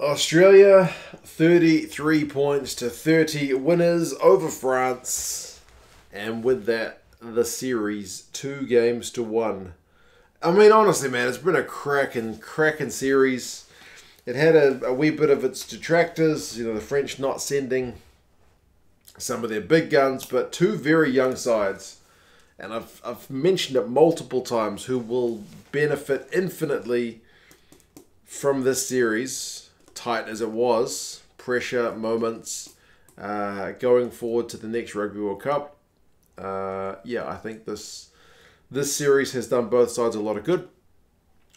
Australia, 33 points to 30 winners over France. And with that, the series, two games to one. I mean, honestly, man, it's been a cracking, cracking series. It had a, a wee bit of its detractors, you know, the French not sending some of their big guns, but two very young sides. And I've, I've mentioned it multiple times who will benefit infinitely from this series tight as it was, pressure moments uh, going forward to the next Rugby World Cup. Uh, yeah, I think this this series has done both sides a lot of good.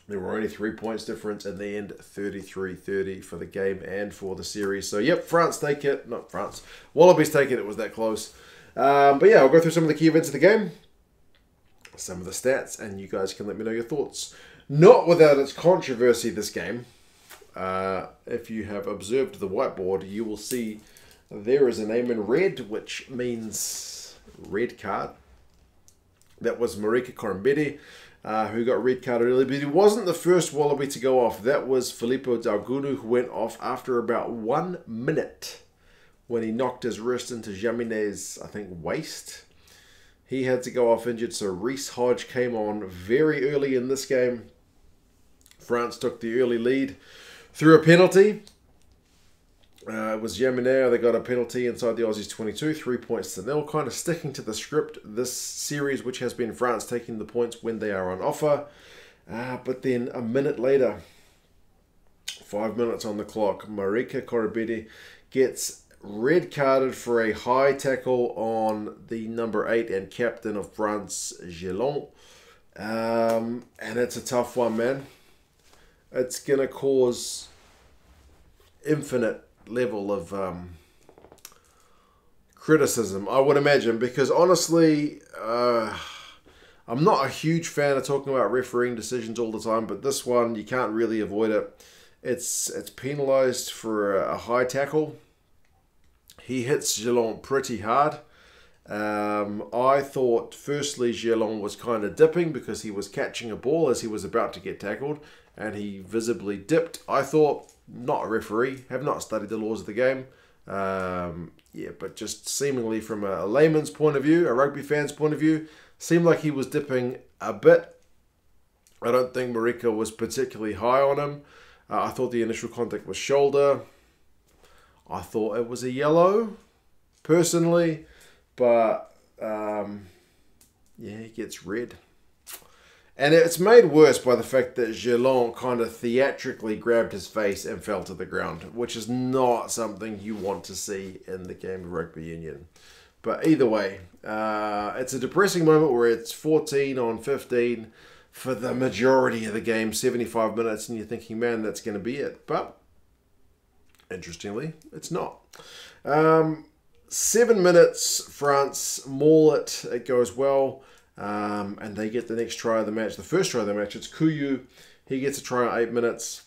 There were only three points difference in the end, 33-30 for the game and for the series. So, yep, France take it. Not France. Wallabies take it. It was that close. Um, but yeah, I'll go through some of the key events of the game, some of the stats, and you guys can let me know your thoughts. Not without its controversy this game. Uh, if you have observed the whiteboard, you will see there is a name in red, which means red card. That was Marika Koroibete, uh, who got red carded early, but he wasn't the first Wallaby to go off. That was Filipo Daugunu, who went off after about one minute when he knocked his wrist into Jaminet's, I think, waist. He had to go off injured, so Reece Hodge came on very early in this game. France took the early lead through a penalty. Uh, it was Jaminet. They got a penalty inside the Aussies 22, three points to nil. Kind of sticking to the script this series, which has been France taking the points when they are on offer. Uh, but then a minute later, five minutes on the clock, Marika Koroibete gets red carded for a high tackle on the number eight and captain of France, Jelonch. Um, and it's a tough one, man. It's going to cause infinite level of um, criticism, I would imagine, because honestly, uh, I'm not a huge fan of talking about refereeing decisions all the time, but this one you can't really avoid it. It's it's penalised for a high tackle. He hits Jelonch pretty hard. Um, I thought firstly Jelonch was kind of dipping because he was catching a ball as he was about to get tackled, and he visibly dipped. I thought not a referee, have not studied the laws of the game. Um, yeah, but just seemingly from a layman's point of view, a rugby fan's point of view, seemed like he was dipping a bit. I don't think Marika was particularly high on him. Uh, I thought the initial contact was shoulder. I thought it was a yellow, personally, but um, yeah, he gets red. And it's made worse by the fact that Jelonch kind of theatrically grabbed his face and fell to the ground, which is not something you want to see in the game of rugby union. But either way, uh, it's a depressing moment where it's 14 on 15 for the majority of the game, 75 minutes, and you're thinking, man, that's going to be it. But interestingly, it's not. Um, seven minutes, France maul it. It goes well. Um, and they get the next try of the match. The first try of the match, it's Couilloud. He gets a try at eight minutes.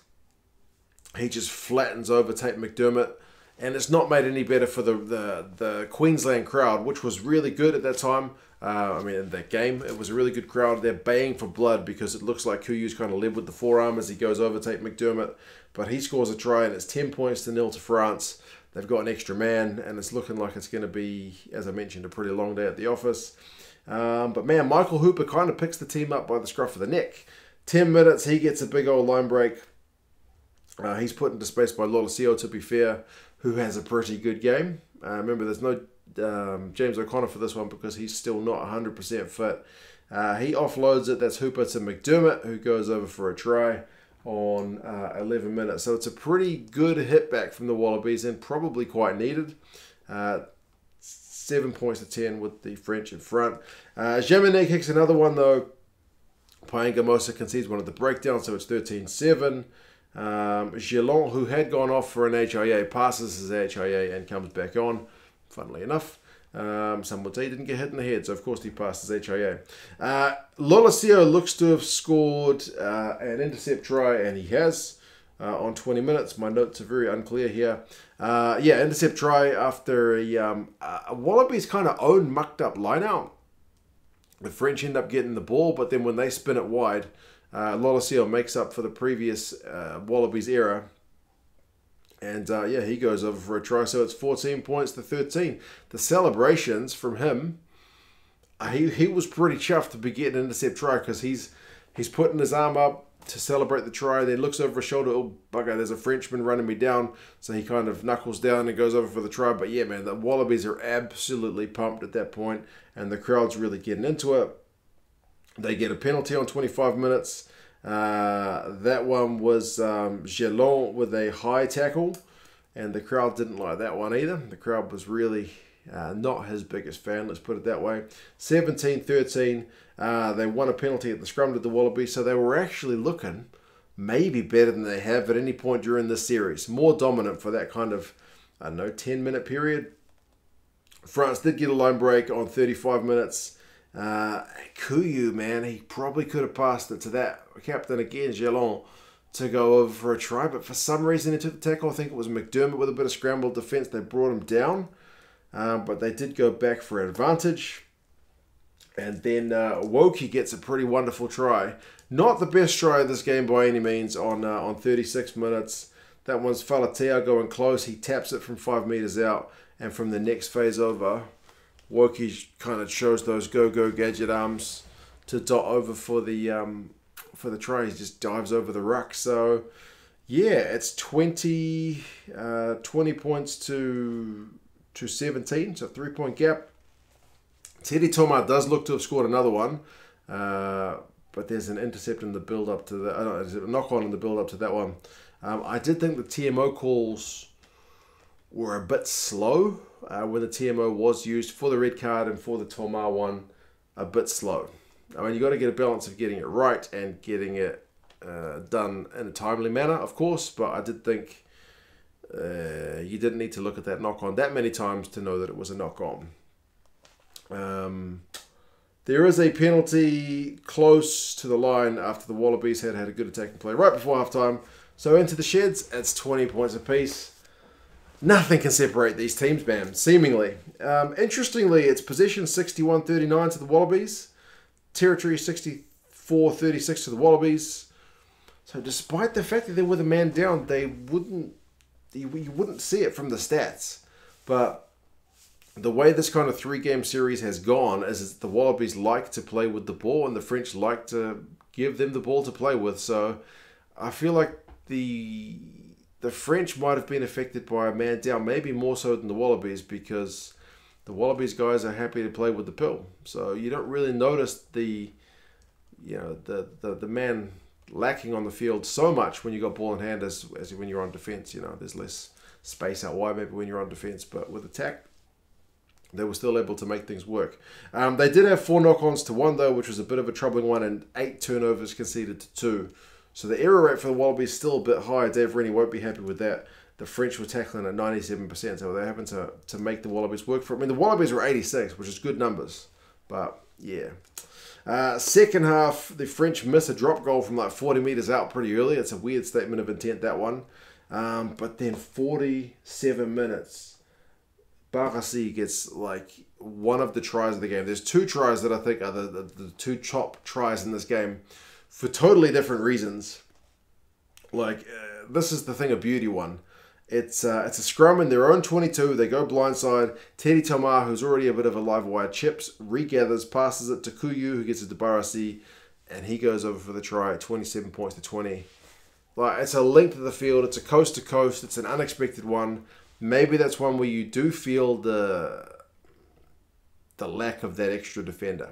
He just flattens over Tate McDermott. And it's not made any better for the, the, the Queensland crowd, which was really good at that time. Uh, I mean, in that game, it was a really good crowd. They're baying for blood because it looks like Couilloud's kind of led with the forearm as he goes over Tate McDermott. But he scores a try, and it's 10 points to nil to France. They've got an extra man, and it's looking like it's going to be, as I mentioned, a pretty long day at the office. Um, but man, Michael Hooper kind of picks the team up by the scruff of the neck. 10 minutes, he gets a big old line break. Uh, he's put into space by Lolesio, to be fair, who has a pretty good game. Uh, remember, there's no um, James O'Connor for this one because he's still not 100% fit. Uh, he offloads it. That's Hooper to McDermott, who goes over for a try on uh, 11 minutes. So it's a pretty good hit back from the Wallabies and probably quite needed. Uh, seven points to 10 with the French in front. Uh, kicks another one though. Paenga-Amosa concedes one of the breakdowns, so it's 13 7. Um, Jelonch, who had gone off for an HIA, passes his HIA and comes back on, funnily enough. Um, some would say he didn't get hit in the head, so of course he passed his HIA. Uh, Lolesio looks to have scored uh, an intercept try, and he has uh, on 20 minutes. My notes are very unclear here. Uh, yeah, intercept try after a, um, a Wallabies kind of own mucked up line out. The French end up getting the ball, but then when they spin it wide, uh, Lolesio makes up for the previous uh, Wallabies error And uh, yeah, he goes over for a try. So it's 14 points to 13. The celebrations from him, uh, he, he was pretty chuffed to be getting an intercept try because he's he's putting his arm up to celebrate the try. Then looks over his shoulder. Oh bugger! There's a Frenchman running me down. So he kind of knuckles down and goes over for the try. But yeah, man, the Wallabies are absolutely pumped at that point, and the crowd's really getting into it. They get a penalty on 25 minutes. Uh, that one was um, Jelonch with a high tackle, and the crowd didn't like that one either. The crowd was really uh, not his biggest fan, let's put it that way. 17 13, uh, they won a penalty at the scrum to the Wallabies, so they were actually looking maybe better than they have at any point during this series. More dominant for that kind of, I don't know, 10 minute period. France did get a line break on 35 minutes. Uh, Couilloud, man, he probably could have passed it to that captain again, Jelonch, to go over for a try, but for some reason he took the tackle. I think it was McDermott with a bit of scrambled defence. They brought him down, um, but they did go back for advantage. And then uh, Woki gets a pretty wonderful try. Not the best try of this game by any means on uh, on 36 minutes. That one's Falatea going close. He taps it from five meters out, and from the next phase over, Woki kind of shows those go-go gadget arms to dot over for the um, for the try. He just dives over the ruck. So yeah, it's 20, uh, 20 points to to 17, so three point gap. Teddy Thomas does look to have scored another one, uh, but there's an intercept in the build up to the uh, knock on in the build up to that one. Um, I did think the TMO calls were a bit slow uh, when the TMO was used for the red card and for the Thomas one, a bit slow. I mean, you got to get a balance of getting it right and getting it uh, done in a timely manner, of course. But I did think uh, you didn't need to look at that knock on that many times to know that it was a knock on. Um, there is a penalty close to the line after the Wallabies had had a good attacking play right before halftime. So into the sheds, it's 20 points apiece. Nothing can separate these teams, man, seemingly. Um, interestingly, it's position 61 39 to the Wallabies, territory 64 36 to the Wallabies. So, despite the fact that they were the man down, they wouldn't you, you wouldn't see it from the stats. But the way this kind of three game series has gone is the Wallabies like to play with the ball and the French like to give them the ball to play with. So I feel like the the French might have been affected by a man down, maybe more so than the Wallabies, because the Wallabies guys are happy to play with the pill. So you don't really notice the you know the the, the man lacking on the field so much when you got ball in hand as, as when you're on defense. You know, there's less space out wide maybe when you're on defense, but with attack, they were still able to make things work. Um, they did have four knock-ons to one though, which was a bit of a troubling one, and eight turnovers conceded to two. So the error rate for the Wallabies is still a bit high. Dave Rennie won't be happy with that. The French were tackling at 97%, so they happened to, to make the Wallabies work for it. I mean, the Wallabies were 86, which is good numbers. But, yeah. Uh, second half, the French miss a drop goal from like 40 metres out pretty early. It's a weird statement of intent, that one. Um, but then 47 minutes, Barassi gets like one of the tries of the game. There's two tries that I think are the, the, the two top tries in this game for totally different reasons. Like uh, this is the thing of beauty one. It's uh, it's a scrum in their own 22. They go blindside. Teddy Thomas, who's already a bit of a live wire, chips, regathers, passes it to Couilloud, who gets it to Barassi, and he goes over for the try. 27 points to 20. Like it's a length of the field. It's a coast to coast. It's an unexpected one. Maybe that's one where you do feel the the lack of that extra defender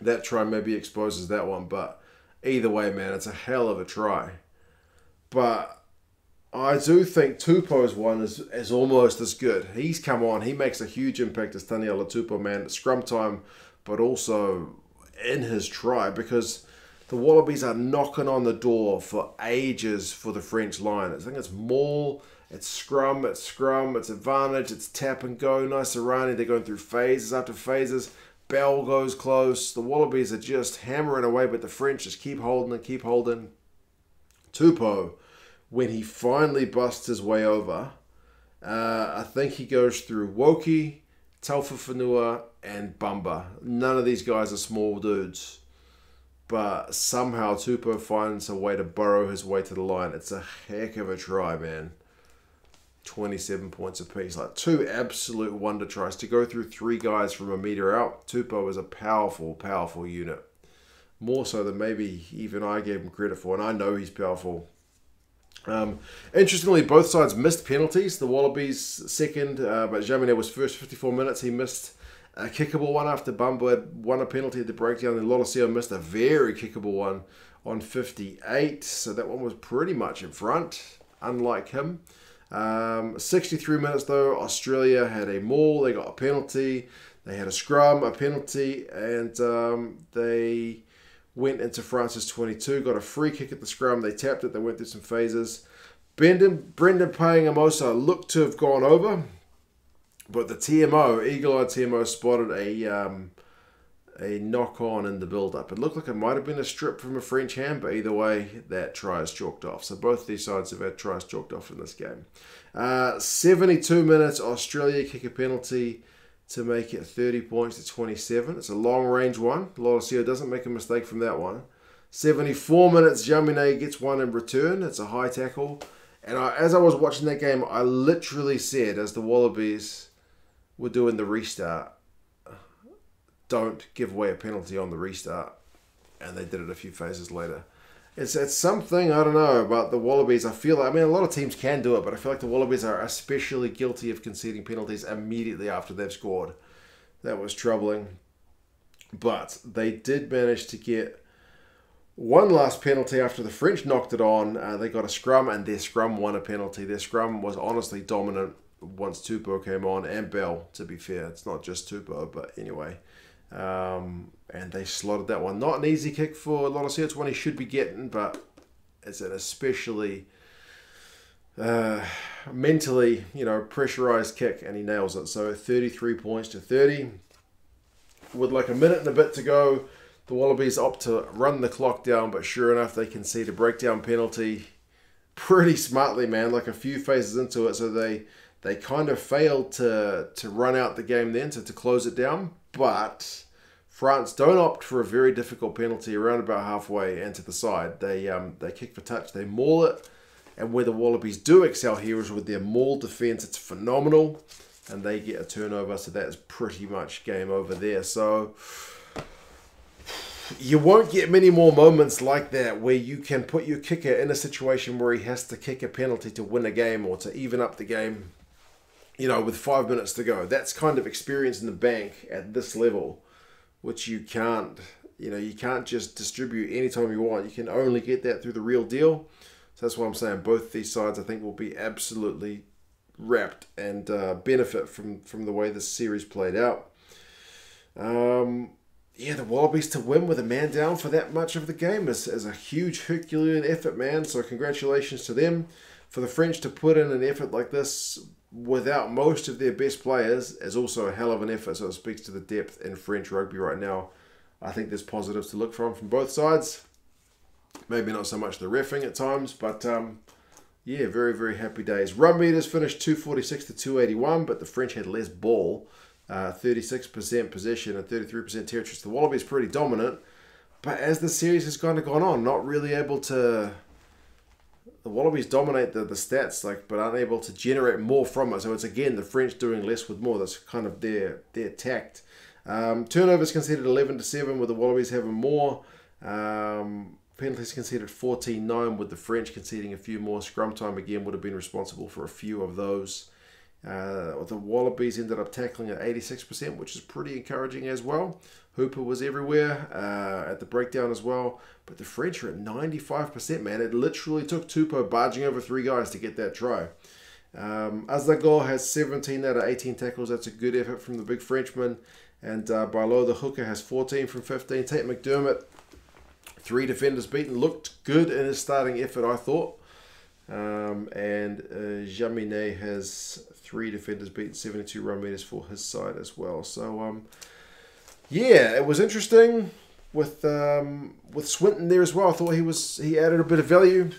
that try maybe exposes that one. But either way, man, it's a hell of a try. But I do think Tupou's one is, is almost as good. He's come on, he makes a huge impact as Taniela Tupou, man, scrum time, but also in his try because the Wallabies are knocking on the door for ages for the French line. I think it's Maul, it's scrum, it's scrum, it's advantage, it's tap and go. Nice Irani, they're going through phases after phases. Bell goes close. The Wallabies are just hammering away, but the French just keep holding and keep holding. Tupou, when he finally busts his way over, uh, I think he goes through Woki, Taofifenua, and Bamba. None of these guys are small dudes. But somehow Tupou finds a way to burrow his way to the line. It's a heck of a try, man. 27 points apiece. Like two absolute wonder tries to go through three guys from a meter out. Tupou is a powerful, powerful unit. More so than maybe even I gave him credit for, and I know he's powerful. Um, interestingly, both sides missed penalties. The Wallabies second, uh, but Jaminet was first 54 minutes. He missed a kickable one after Bumble had won a penalty at the breakdown. And Lolesio missed a very kickable one on 58. So that one was pretty much in front, unlike him. Um, 63 minutes though, Australia had a maul. They got a penalty. They had a scrum, a penalty, and um, they went into France's 22, got a free kick at the scrum. They tapped it, they went through some phases. Brendan, Brendan Paenga-Amosa looked to have gone over, but the TMO, Eagle Eye TMO, spotted a um, a knock on in the build up. It looked like it might have been a strip from a French hand, but either way, that try is chalked off. So both these sides have had tries chalked off in this game. Uh, 72 minutes, Australia kick a penalty to make it 30 points to 27. It's a long range one. Lolesio doesn't make a mistake from that one. 74 minutes, Jaminet gets one in return. It's a high tackle. And I, as I was watching that game, I literally said, as the Wallabies were doing the restart, don't give away a penalty on the restart. And they did it a few phases later. It's, it's something, I don't know, about the Wallabies. I feel, like, I mean, a lot of teams can do it, but I feel like the Wallabies are especially guilty of conceding penalties immediately after they've scored. That was troubling. But they did manage to get one last penalty after the French knocked it on. Uh, they got a scrum, and their scrum won a penalty. Their scrum was honestly dominant once Tupou came on, and Bell, to be fair. It's not just Tupou, but anyway. Um, and they slotted that one. Not an easy kick for Lolesio. It's one he should be getting, but it's an especially uh, mentally, you know, pressurized kick, and he nails it. So 33 points to 30. With like a minute and a bit to go, the Wallabies opt to run the clock down, but sure enough, they concede a breakdown penalty pretty smartly, man. Like a few phases into it, so they they kind of failed to to run out the game then to, to close it down, but France don't opt for a very difficult penalty around about halfway and to the side. They um, they kick for touch, they maul it, and where the Wallabies do excel here is with their maul defense. It's phenomenal, and they get a turnover, so that's pretty much game over there. So you won't get many more moments like that where you can put your kicker in a situation where he has to kick a penalty to win a game or to even up the game you know, with five minutes to go. That's kind of experience in the bank at this level, which you can't, you know, you can't just distribute anytime you want. You can only get that through the real deal. So that's why I'm saying both these sides, I think, will be absolutely wrapped and uh, benefit from from the way this series played out. Um, yeah, the Wallabies to win with a man down for that much of the game is, is a huge Herculean effort, man. So congratulations to them. For the French to put in an effort like this without most of their best players is also a hell of an effort. So it speaks to the depth in French rugby right now. I think there's positives to look from from both sides. Maybe not so much the refing at times, but um, yeah, very very happy days. Run meters finished 246 to 281, but the French had less ball, uh, 36% possession and 33% territory. So the Wallabies pretty dominant, but as the series has kind of gone on, not really able to the Wallabies dominate the, the stats, like, but aren't able to generate more from it. So it's again the French doing less with more. That's kind of their their tact. Um, turnovers conceded 11 to 7 with the Wallabies having more. Um, penalties conceded 14 9 with the French conceding a few more. Scrum time again would have been responsible for a few of those. Uh, the Wallabies ended up tackling at 86%, which is pretty encouraging as well. Hooper was everywhere uh, at the breakdown as well. But the French are at 95%, man. It literally took Tupou barging over three guys to get that try. Um, Azdagor has 17 out of 18 tackles. That's a good effort from the big Frenchman. And uh, Barlot, the hooker, has 14 from 15. Tate McDermott, three defenders beaten. Looked good in his starting effort, I thought. Um, and uh, Jaminet has three defenders beaten, 72 run meters for his side as well. So, um, yeah, it was interesting with um, with Swinton there as well. I thought he was he added a bit of value.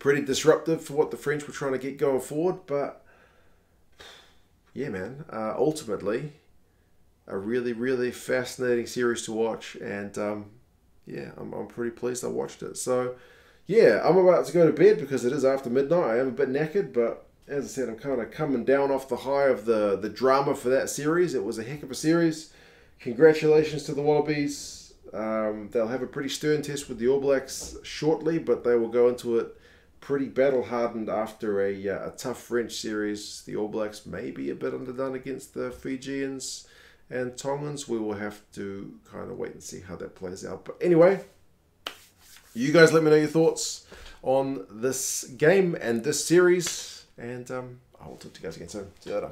Pretty disruptive for what the French were trying to get going forward, but yeah, man. Uh, ultimately, a really really fascinating series to watch, and um, yeah, I'm, I'm pretty pleased I watched it. So yeah, I'm about to go to bed because it is after midnight. I am a bit knackered, but as I said, I'm kind of coming down off the high of the, the drama for that series. It was a heck of a series. Congratulations to the Wallabies. Um, they'll have a pretty stern test with the All Blacks shortly, but they will go into it pretty battle hardened after a, uh, a tough French series. The All Blacks may be a bit underdone against the Fijians and Tongans. We will have to kind of wait and see how that plays out. But anyway, you guys let me know your thoughts on this game and this series. And um, I will talk to you guys again soon. See you later.